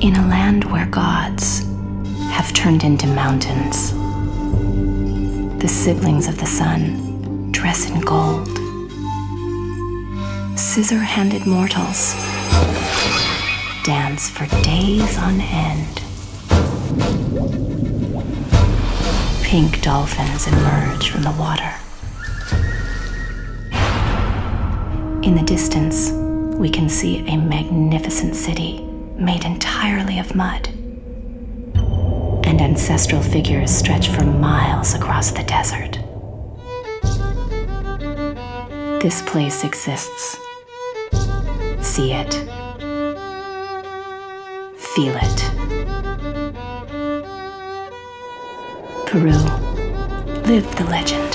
In a land where gods have turned into mountains, the siblings of the sun dress in gold. Scissor handed mortals dance for days on end. Pink dolphins emerge from the water. In the distance, we can see a magnificent city made entirely of mud. And ancestral figures stretch for miles across the desert. This place exists. See it. Feel it. Peru. Live the legend.